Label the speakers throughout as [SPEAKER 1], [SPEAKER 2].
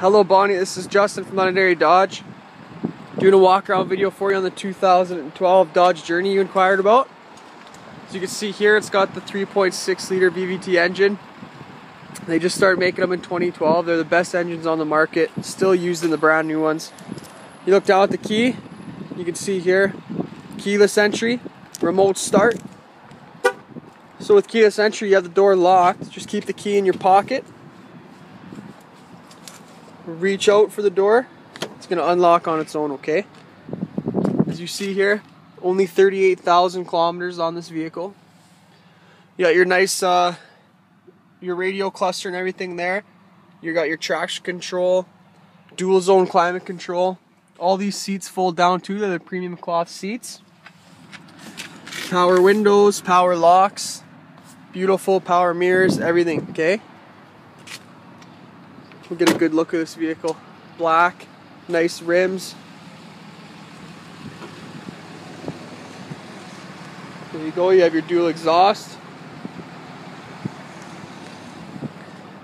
[SPEAKER 1] Hello Bonnie, this is Justin from Londonderry Dodge. Doing a walk around video for you on the 2012 Dodge Journey you inquired about. As you can see here, it's got the 3.6 liter VVT engine. They just started making them in 2012. They're the best engines on the market, still used in the brand new ones. You look down at the key, you can see here, keyless entry, remote start. So with keyless entry, you have the door locked. Just keep the key in your pocket reach out for the door, it's going to unlock on its own, okay? As you see here, only 38,000 kilometers on this vehicle. You got your nice, uh, your radio cluster and everything there. You got your traction control, dual zone climate control. All these seats fold down too, they're the premium cloth seats. Power windows, power locks, beautiful power mirrors, everything, okay? We'll get a good look at this vehicle. Black, nice rims. There you go, you have your dual exhaust.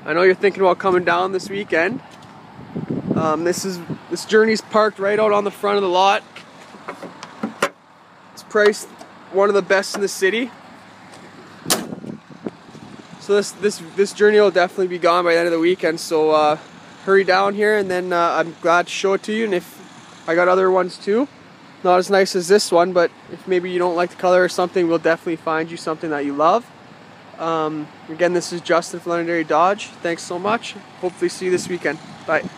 [SPEAKER 1] I know you're thinking about coming down this weekend. Um, this is this journey's parked right out on the front of the lot. It's priced one of the best in the city. So this this this journey will definitely be gone by the end of the weekend. So uh, hurry down here, and then uh, I'm glad to show it to you. And if I got other ones too, not as nice as this one, but if maybe you don't like the color or something, we'll definitely find you something that you love. Um, again, this is Justin from Londonderry Dodge. Thanks so much. Hopefully see you this weekend. Bye.